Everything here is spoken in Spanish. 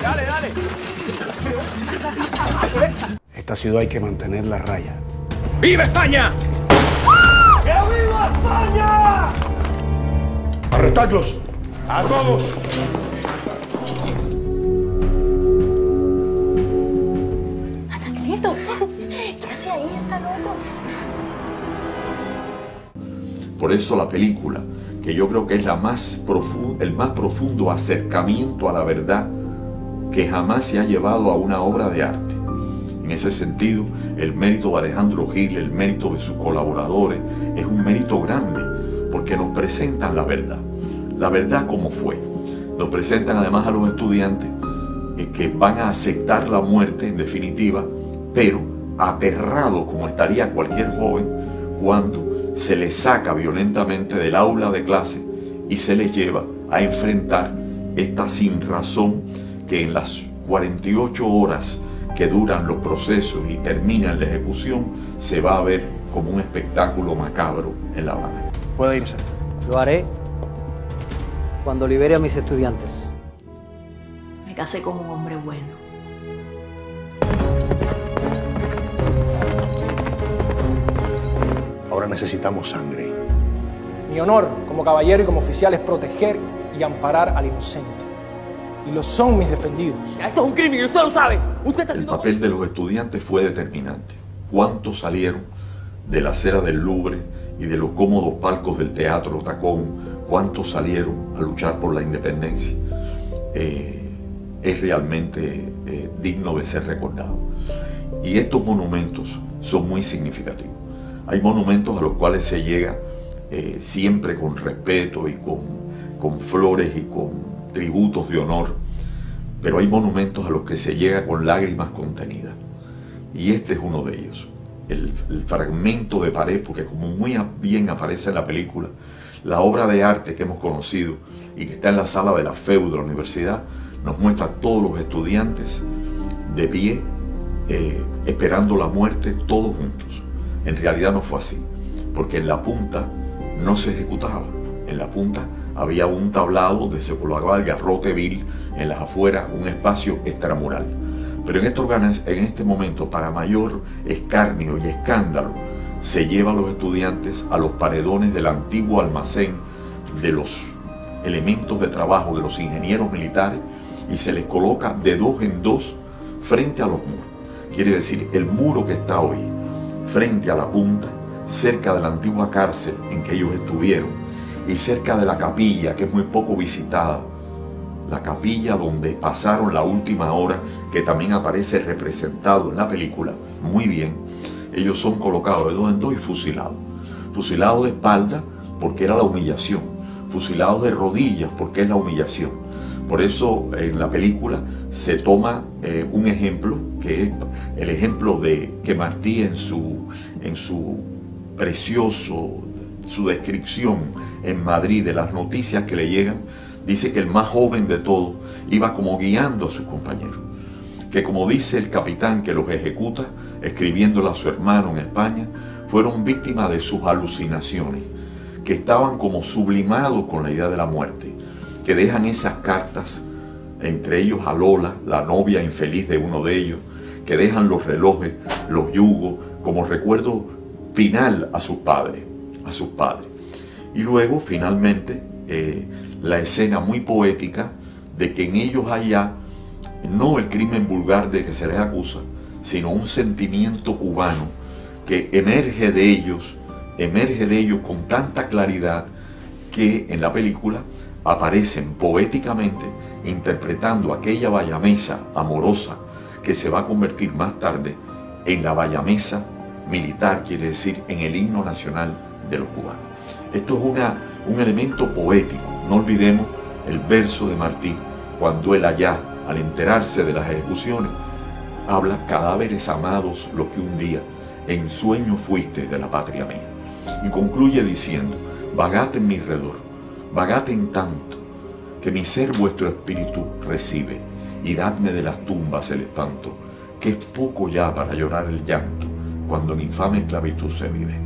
Dale, dale. Esta ciudad hay que mantener la raya. ¡Viva España! ¡Que viva España! ¡Arrestadlos! ¡A todos! Anacleto, ¿qué hace ahí? Está loco. Por eso la película, que yo creo que es el más profundo acercamiento a la verdad que jamás se ha llevado a una obra de arte. En ese sentido, el mérito de Alejandro Gil, el mérito de sus colaboradores, es un mérito grande, porque nos presentan la verdad, la verdad como fue. Nos presentan además a los estudiantes eh, que van a aceptar la muerte en definitiva, pero aterrados como estaría cualquier joven cuando se les saca violentamente del aula de clase y se les lleva a enfrentar esta sin razón que en las 48 horas que duran los procesos y terminan la ejecución se va a ver como un espectáculo macabro en La Habana. Puede irse. Lo haré cuando libere a mis estudiantes. Me casé con un hombre bueno. Necesitamos sangre. Mi honor como caballero y como oficial es proteger y amparar al inocente. Y lo son mis defendidos. Esto es un crimen y usted lo sabe. Usted está El haciendo... papel de los estudiantes fue determinante. ¿Cuántos salieron de la acera del Louvre y de los cómodos palcos del Teatro Tacón? ¿Cuántos salieron a luchar por la independencia? Eh, es realmente eh, digno de ser recordado. Y estos monumentos son muy significativos. Hay monumentos a los cuales se llega eh, siempre con respeto y con, con flores y con tributos de honor, pero hay monumentos a los que se llega con lágrimas contenidas. Y este es uno de ellos. El, fragmento de pared, porque como muy bien aparece en la película, la obra de arte que hemos conocido y que está en la sala de la FEU de la universidad, nos muestra a todos los estudiantes de pie, eh, esperando la muerte, todos juntos. En realidad no fue así, porque en la punta no se ejecutaba. En la punta había un tablado donde se colocaba garrote vil, en las afueras un espacio extramural. Pero en en este momento, para mayor escarnio y escándalo, se lleva a los estudiantes a los paredones del antiguo almacén de los elementos de trabajo de los ingenieros militares y se les coloca de dos en dos frente a los muros. Quiere decir, el muro que está hoy frente a la punta, cerca de la antigua cárcel en que ellos estuvieron y cerca de la capilla que es muy poco visitada, la capilla donde pasaron la última hora, que también aparece representado en la película, muy bien, ellos son colocados de dos en dos y fusilados. Fusilados de espalda porque era la humillación, fusilados de rodillas porque es la humillación. Por eso en la película se toma eh, un ejemplo, que es el ejemplo de que Martí en su, en su precioso, su descripción en Madrid de las noticias que le llegan, dice que el más joven de todos iba como guiando a sus compañeros. Que como dice el capitán que los ejecuta, escribiéndole a su hermano en España, fueron víctimas de sus alucinaciones, que estaban como sublimados con la idea de la muerte, que dejan esas cartas, entre ellos a Lola, la novia infeliz de uno de ellos, que dejan los relojes, los yugos, como recuerdo final a sus padres, a sus padres. Y luego, finalmente, eh, la escena muy poética de que en ellos haya no el crimen vulgar de que se les acusa, sino un sentimiento cubano que emerge de ellos, emerge de ellos con tanta claridad que en la película aparecen poéticamente interpretando aquella bayamesa amorosa que se va a convertir más tarde en la bayamesa militar, quiere decir, en el himno nacional de los cubanos. Esto es una, un elemento poético. No olvidemos el verso de Martí cuando él allá, al enterarse de las ejecuciones, habla cadáveres amados lo que un día en sueño fuiste de la patria mía. Y concluye diciendo, vagate en mi redor, vagate en tanto, que mi ser vuestro espíritu recibe, y dadme de las tumbas el espanto, que es poco ya para llorar el llanto, cuando en infame esclavitud se vive.